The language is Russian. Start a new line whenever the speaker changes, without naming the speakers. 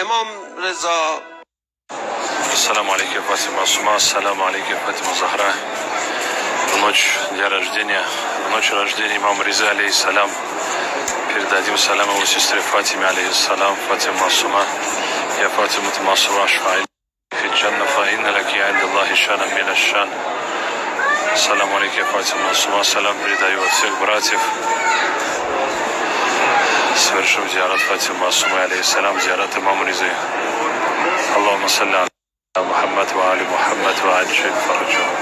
امام رضا
Ассаламу алейкум, Фатима Сума, ассаламу алейкум, Фатима Захра. В ночь дня рождения, в ночь рождения имама Риза, алейхиссалам, передадим салам его сестре Фатиме, алейхиссалам, Фатима Сума. Я Фатима Масума Шфаиль. في الجنة فإن لك عند الله شانا من الشان. Салам алейкум, Фатима Сума, салам передаю от всех братьев. سوف زيارة فاطمة معصومة عليه السلام زيارة إمام اللهم صل على محمد وعلى محمد وعلى شيخ فرجهم